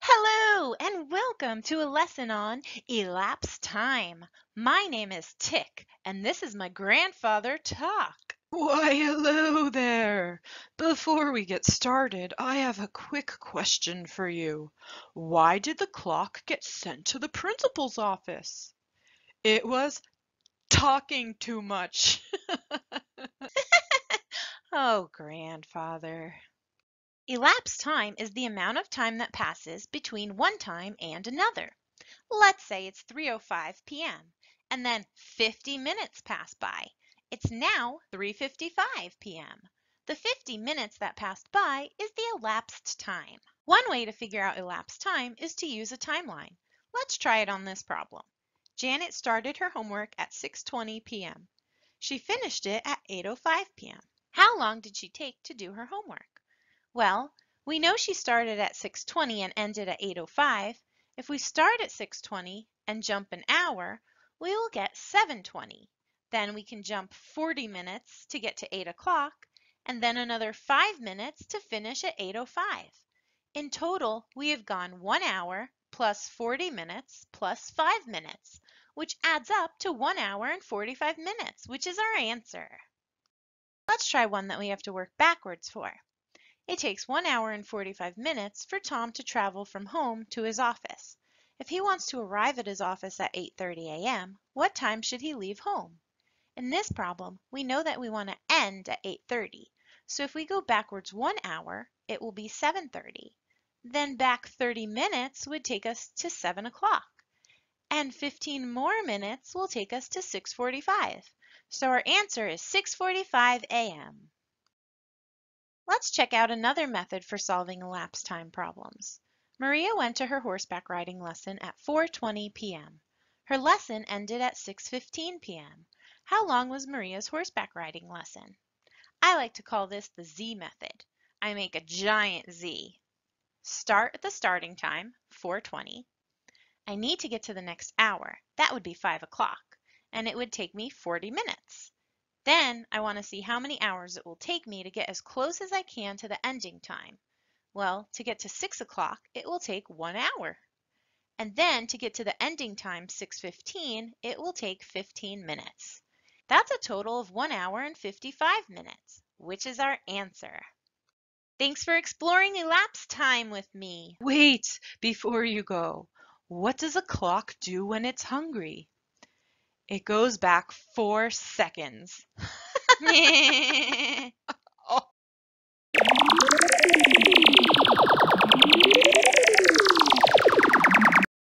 Hello and welcome to a lesson on elapsed time. My name is Tick, and this is my grandfather Tock. Why, hello there! Before we get started, I have a quick question for you. Why did the clock get sent to the principal's office? It was talking too much. oh, grandfather. Elapsed time is the amount of time that passes between one time and another. Let's say it's 3.05 p.m. and then 50 minutes pass by. It's now 3.55 p.m. The 50 minutes that passed by is the elapsed time. One way to figure out elapsed time is to use a timeline. Let's try it on this problem. Janet started her homework at 6.20 p.m. She finished it at 8.05 p.m. How long did she take to do her homework? Well, we know she started at 6.20 and ended at 8.05. If we start at 6.20 and jump an hour, we will get 7.20. Then we can jump 40 minutes to get to 8 o'clock, and then another 5 minutes to finish at 8.05. In total, we have gone 1 hour plus 40 minutes plus 5 minutes, which adds up to 1 hour and 45 minutes, which is our answer. Let's try one that we have to work backwards for. It takes 1 hour and 45 minutes for Tom to travel from home to his office. If he wants to arrive at his office at 8.30 a.m., what time should he leave home? In this problem, we know that we want to end at 8.30. So if we go backwards 1 hour, it will be 7.30. Then back 30 minutes would take us to 7 o'clock. And 15 more minutes will take us to 6.45. So our answer is 6.45 a.m. Let's check out another method for solving elapsed time problems. Maria went to her horseback riding lesson at 4.20 p.m. Her lesson ended at 6.15 p.m. How long was Maria's horseback riding lesson? I like to call this the Z method. I make a giant Z. Start at the starting time, 4.20. I need to get to the next hour. That would be 5 o'clock, and it would take me 40 minutes. Then I want to see how many hours it will take me to get as close as I can to the ending time. Well, to get to 6 o'clock, it will take 1 hour. And then to get to the ending time, 6.15, it will take 15 minutes. That's a total of 1 hour and 55 minutes, which is our answer. Thanks for exploring elapsed time with me. Wait, before you go, what does a clock do when it's hungry? It goes back four seconds.